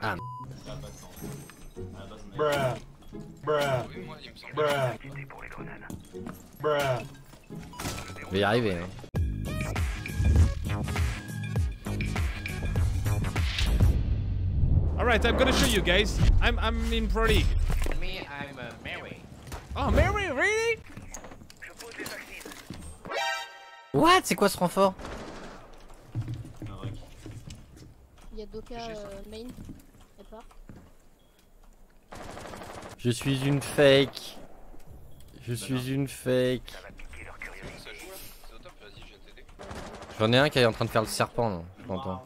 Ah. Bruh. Bruh. Oui, moi, il me semble. Bruh. Bruh. Je vais y arriver. Hein. Alright, I'm gonna show you guys. I'm I'm in Pro League. Me, I'm uh, Mary. Oh, Mary, really? What? C'est quoi ce renfort? Il y a Doka euh, main. Elle part. Je suis une fake. Je suis une fake. Ça joue. C'est au top, vas-y, je vais t'aider. J'en ai un qui est en train de faire le serpent là. Je l'entends.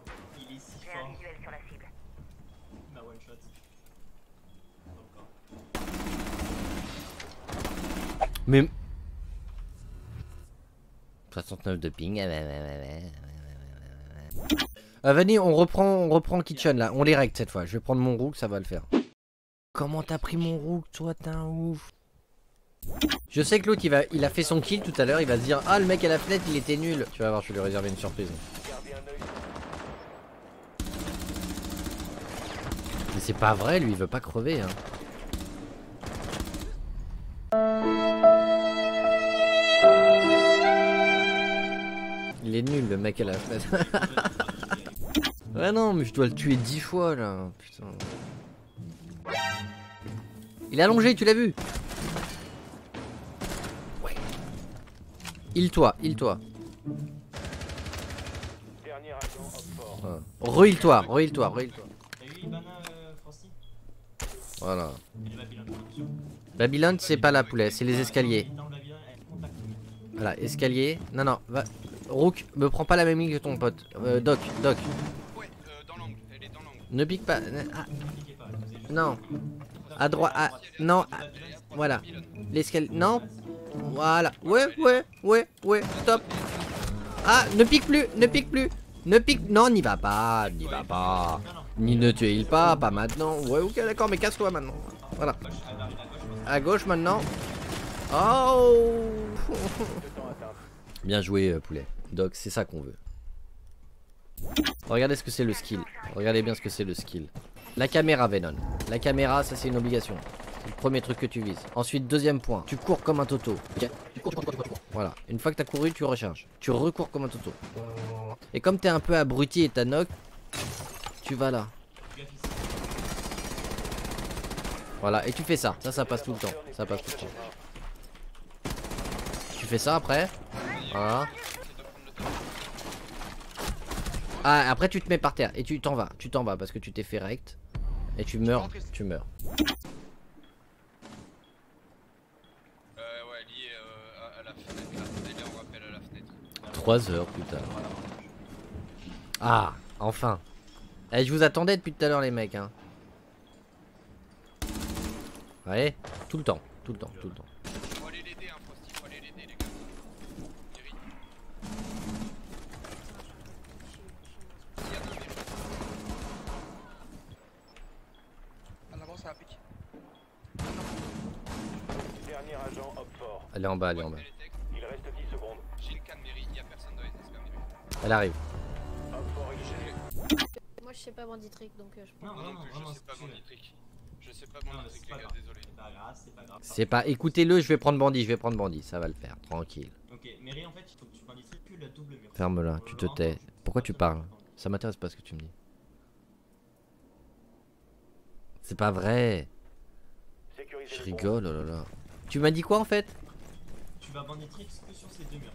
Mais. 69 de ping. Ah, Vanny, on reprend, on reprend le kitchen là. On les règle cette fois. Je vais prendre mon rook, ça va le faire. Comment t'as pris mon rook, toi, t'es un ouf. Je sais que l'autre il, va, il a fait son kill tout à l'heure. Il va se dire Ah, le mec à la fenêtre il était nul. Tu vas voir, je vais lui réserver une surprise. Mais c'est pas vrai, lui il veut pas crever. Hein. Il est nul le mec à la fenêtre. ouais non mais je dois le tuer dix fois là. Putain. Il est allongé, tu l'as vu Ouais. Il toi, il toi. Re-il toi, re-il toi, re-il toi. T'as eu Ibana, Frosty Voilà. Babylone, c'est pas la poulet, c'est les escaliers. Voilà, escalier. Non non, va. Rook, me prends pas la même ligne que ton pote. Euh, Doc, Doc. Ouais, euh, dans l'angle. Elle est dans l'angle. Ne pique pas. Ah, non. À droite. Non. ah, voilà. L'escalier. Non. Voilà. Ouais, ouais, ouais, ouais. Stop. Ah, ne pique plus, ne pique plus. Ne pique. Non, n'y va pas, n'y va pas. Ni ne heal pas, pas maintenant. Ouais, ok, d'accord, mais casse-toi maintenant. Voilà. À gauche maintenant. Oh Bien joué, euh, poulet. Doc, c'est ça qu'on veut. Regardez ce que c'est le skill? Regardez bien ce que c'est le skill. La caméra, Venom. La caméra, ça c'est une obligation. C'est le premier truc que tu vises. Ensuite, deuxième point. Tu cours comme un toto. Tu cours, tu cours, tu. Voilà. Une fois que t'as couru, tu recharges. Tu recours comme un toto. Et comme t'es un peu abruti et t'as knock, tu vas là. Voilà. Et tu fais ça. Ça, ça passe tout le temps. Ça passe tout le temps. Tu fais ça après. Voilà. Ah, après tu te mets par terre et tu t'en vas. Tu t'en vas parce que tu t'es fait rect. Et tu meurs. Tu meurs. Euh, ouais, à la fenêtre. 3 heures plus tard. Ah, enfin. Eh, je vous attendais depuis tout à l'heure les mecs. Hein. Ouais, tout le temps. Tout le temps, tout le temps. Faut aller l'aider, hein, Frosty. Faut aller l'aider, les gars. Jerry. En avant, ça pique. Elle est en bas, elle est en bas. Elle est tech. J'ai une canne mairie, y'a personne dans les escaliers. Elle arrive. Moi je sais pas bandit trick donc euh, je prends. Non, non, non non, vraiment, je sais pas nitrique. Je sais pas Non, c'est les gars, désolé. C'est pas grave, c'est pas grave. C'est pas. Écoutez-le, je vais prendre bandit, je vais prendre bandit. Ça va le faire, tranquille. Ok, Mary, en fait, il faut que tu bandites plus le double mur. Ferme-la, tu te tais. Pourquoi tu parles Ça m'intéresse pas ce que tu me dis. C'est pas vrai. Je rigole, oh là là. Tu m'as dit quoi en fait? Tu vas banditrix que sur ces deux murs.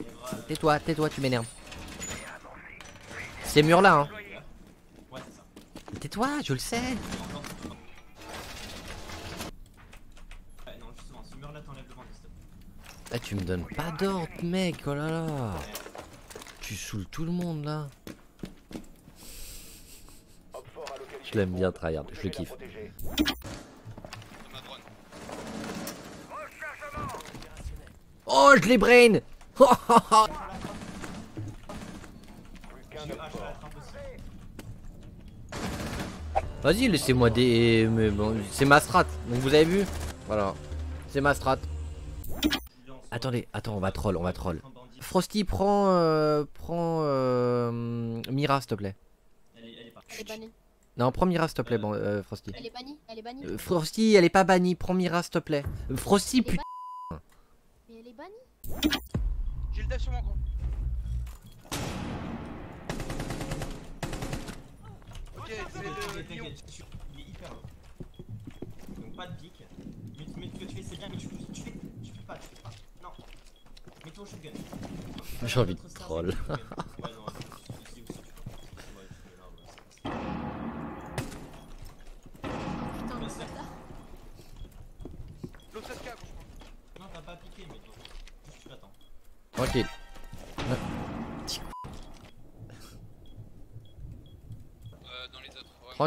Euh, Tais-toi, tais-toi, tu m'énerves. Ces murs là, hein. Ouais, c'est ça. Tais-toi, je le sais. Ah, tu me donnes pas d'ordre, mec, oh là là. Tu saoules tout le monde là. Je l'aime bien, tryhard, je le kiffe. De ma drone. Oh, je l'ai brain Tu haches à la trappe aussi. Vas-y, laissez-moi des... Mais bon, c'est ma strat, donc vous avez vu Voilà, c'est ma strat. Attendez, attends, on va troll, on va troll. Frosty, prends... Euh, prends... Euh, Mira, s'il te plaît. Elle est, bannie. Non, prends Mira, s'il te plaît, bon, euh, Frosty. Elle est bannie, elle est bannie. Euh, Frosty, elle est pas bannie, prends Mira, s'il te plaît. Frosty, putain. J'ai le dash sur mon gros. Ok, c'est le il est hyper low. Donc pas de pique. Mais, mais ce que tu fais c'est bien, mais tu, tu fais, tu fais pas, tu fais pas. Non. Mets-toi au shotgun. J'ai envie de troll.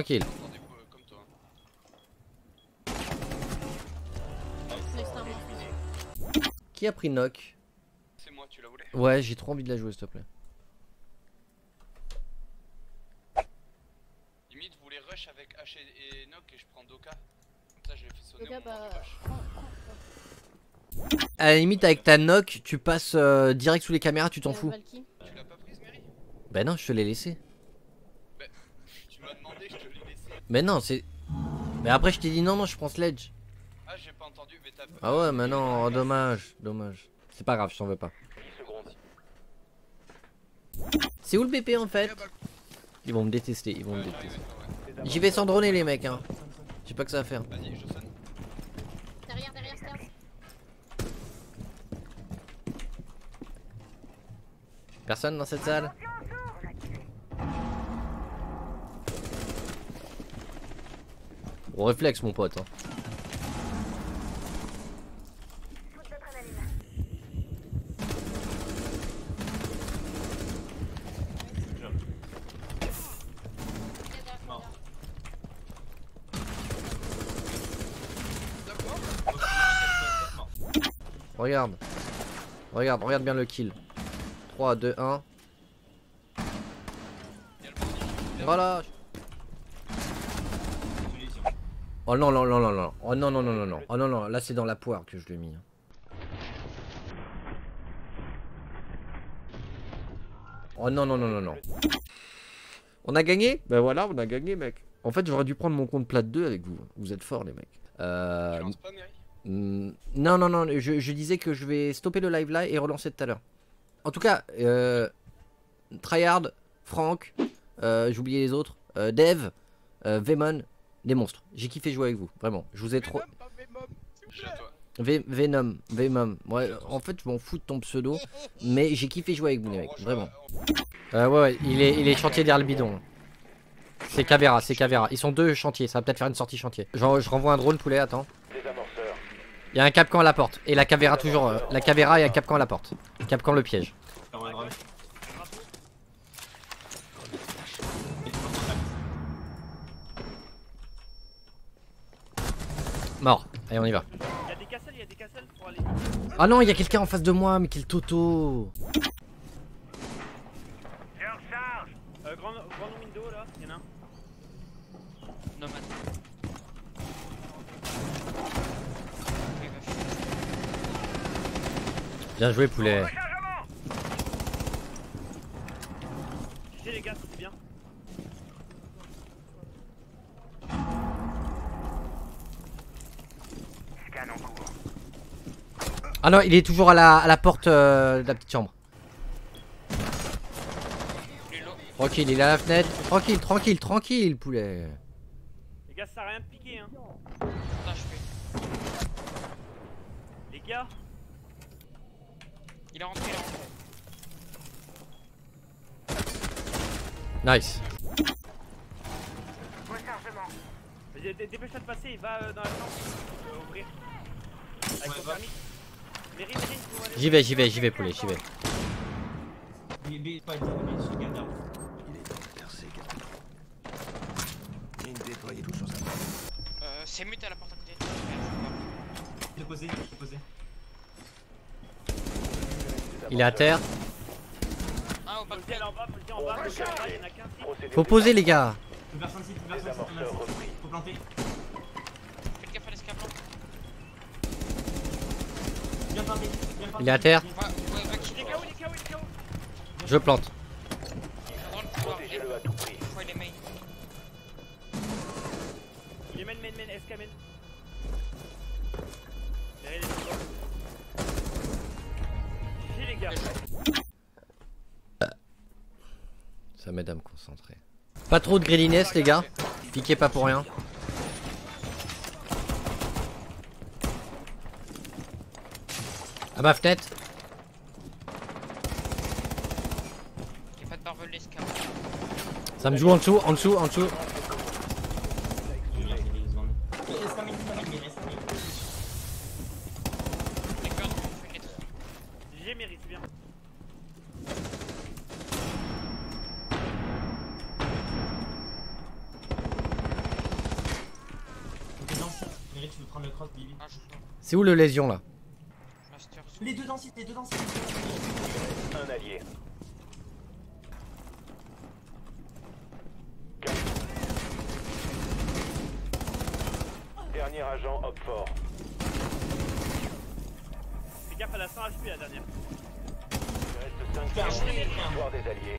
time. Qui a pris knock C'est moi, tu la voulais Ouais, j'ai trop envie de la jouer, s'il te plaît. Limite, vous voulez rush avec H et, et Nock et je prends Doka. Comme ça, je les fais sonner Doka, bah. rush. À la limite, avec ta knock, tu passes euh, direct sous les caméras, tu t'en euh, fous. Tu l'as pas prise, Mary? Ben non, je te l'ai laissé. Tu m'as demandé, je te l'ai laissé. Mais non, c'est. Mais après, je t'ai dit non, non, je prends Sledge. Ah, j'ai pas entendu, mais t'as Ah ouais, mais non, oh, dommage, dommage. C'est pas grave, je t'en veux pas. C'est où le BP en fait? Ils vont me détester, ils vont me détester. J'y vais sans droner les mecs, hein. J'ai pas que ça à faire. Vas-y, je sonne. Derrière, derrière, stairs. Personne dans cette salle? Bon réflexe mon pote. Hein. Regarde. Regarde, regarde bien le kill. 3, 2, 1. Y'a le bandit. Voilà. Oh non, non, non, non, non. Oh non, non, non, non, non. Oh non, non. Là, c'est dans la poire que je l'ai mis. hein. Oh non, non, non, non, non. On a gagné Ben voilà, on a gagné, mec. En fait, j'aurais dû prendre mon compte plate 2 avec vous. Vous êtes forts, les mecs. Euh, Tu lances pas, Mary Hmm, Non, non, non, je, je disais que je vais stopper le live là et relancer tout à l'heure. En tout cas, euh, Tryhard, Franck, euh, j'ai oublié les autres, euh, Dev, euh, Vemon, des monstres. J'ai kiffé jouer avec vous, vraiment. Je vous ai trop. Venom, Venom. Ouais, en fait, je m'en fous de ton pseudo, mais j'ai kiffé jouer avec vous, les mecs, vraiment. Euh, ouais, ouais, il est, il est chantier derrière le bidon. C'est Cavera, c'est Cavera. Ils sont deux chantiers, ça va peut-être faire une sortie chantier. Genre, je renvoie un drone, poulet, attends. Il y a un capcan à la porte. Et la Cavera toujours. euh, la Cavera et un capcan à la porte. Capcan le piège. Faire un drone. Mort. Allez, on y va. Il y a des casselles, il y a des casselles pour aller. Ah non, il y a quelqu'un en face de moi, mais quel toto. Je recharge Euh, grand, grand window là, il y en a un. Non. Bien joué, poulet. J'ai les gars, c'est bien. Ah non, il est toujours à la, à la porte euh, de la petite chambre. Tranquille, il est à la fenêtre. Tranquille, tranquille, tranquille, poulet. Les gars, ça sert à rien de piquer hein. Putain, je fais. Les gars, Il est rentré, il est rentré. Nice. Rechargement. Dépêche-toi de passer, va euh, dans la chambre. Euh, ouvrir. Avec Ouais, ton va. permis. J'y vais, j'y vais, j'y vais, poulet, j'y vais. Mais, mais pas je. Euh, c'est mute à la porte à côté. Je l'ai posé, je l'ai posé. Il est à terre. Ah, au bas en bas, en bas. En bas, il y en a. Faut poser, les gars. Plus personne planter. Faites gaffe à. Bien planté, bien planté. Il est à terre. Ouais, ouais, va qu'il Il est KO, il est KO, il est KO. Je plante. Il est main. Les gars. Ça m'aide à me concentrer. Pas trop de greediness, les gars. Piquez pas pour rien. À ma fenêtre. Y'a pas de barbelé. Ça me joue en dessous, en dessous, en dessous. Ah, C'est où le lésion là? Les deux site, les deux site. Un allié. Dernier agent hop fort. Fais gaffe à la 100 HP la dernière. Il reste 5 Fais un secondes. Victoire des alliés.